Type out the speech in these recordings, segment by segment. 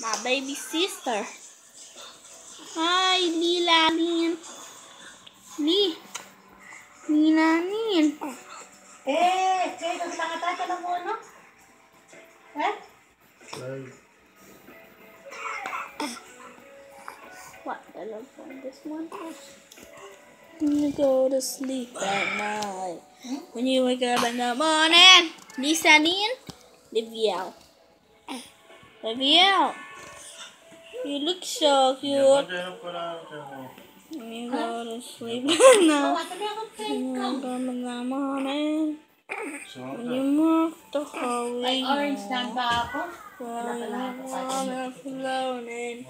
My baby sister. Hi, Lila Lin. Li. Lila Lin. Eh, kayo naglangatata ng mono? Eh? What? I love on this one. When you go to sleep at night. When you wake up in the morning. Lisa Lin. Liviel. out. You look so cute. When you go to sleep at night. Tawagan niya ako, When you Ted. wake up in the morning. When you move the whole May orange stand ba ako? While you wanna floating.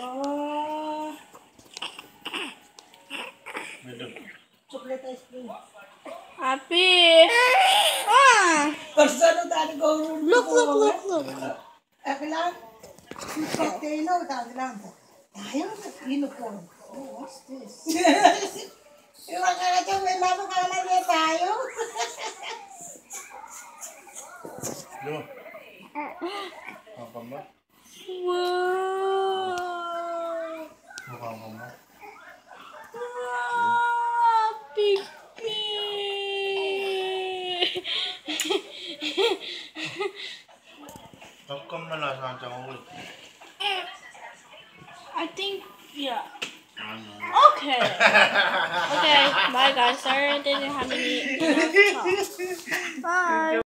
Oh, chocolate ice cream. Happy. Oh, Ah. Basta ano tayo ko Look, look, look, look. Ako lang. Cocktail, tawag lang. Tayo, uniform. Oh, what's this? Yung mga kakatsang may labo kala niya tayo. Yo. Apa ba? Wow. Mukha mo ba? Wow. Pipi. Kapkam na lasa sa ulit. I think, yeah. Okay. Okay. Bye, guys. Sorry I didn't have any. Bye.